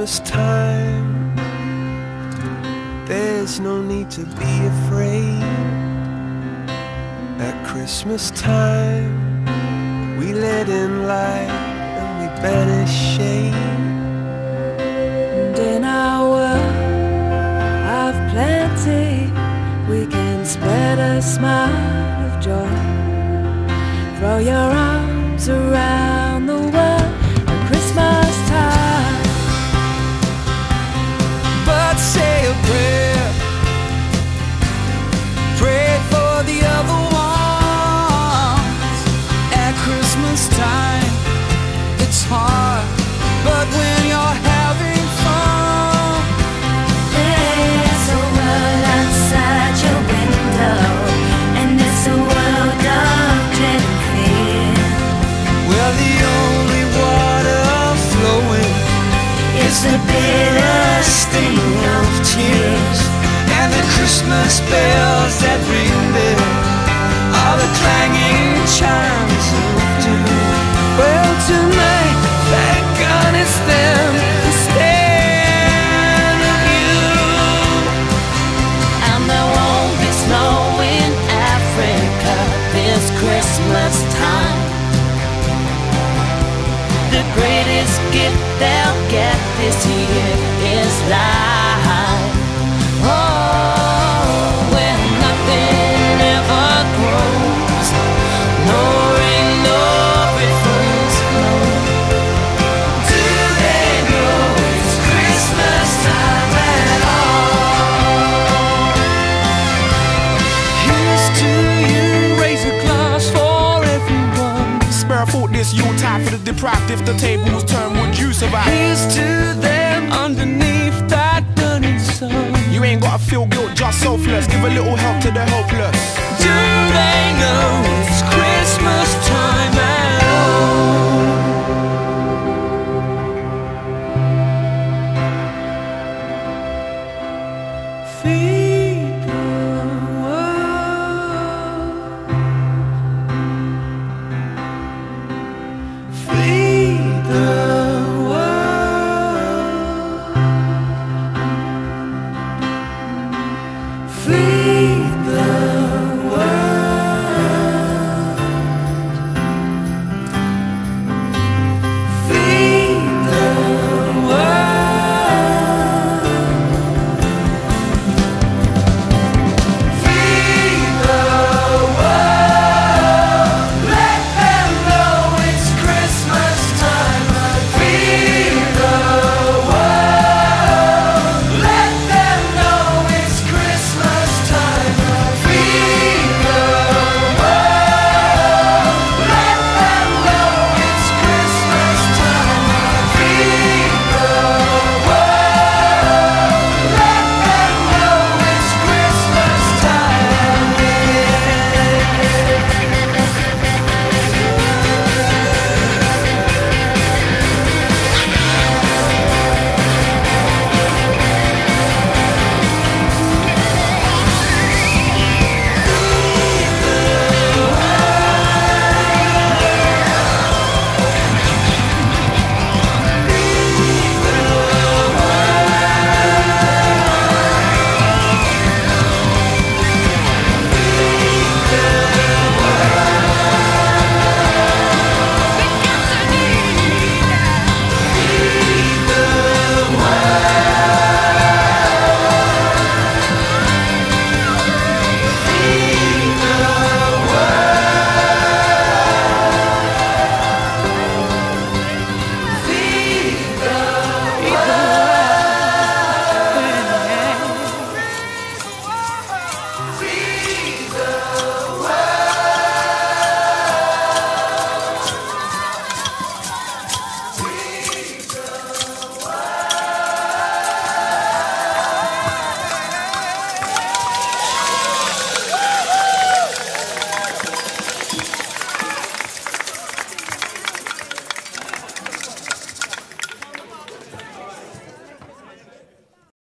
Christmas time. There's no need to be afraid. At Christmas time, we let in light and we banish shade. And in our world of plenty, we can spread a smile of joy. Throw your arms around Christmas time, it's hard. But when you're having fun, There's a world outside your window, and it's a world of dread and fear. well, the only water flowing is the bitter sting of tears. And the Christmas bells that ring there are the clanging The greatest gift they'll get this year is life. Thought this for the deprived. If the tables turn, would you survive? Here's to them underneath that burning sun. You ain't gotta feel guilt, just selfless. Give a little help to the helpless. Do they know free.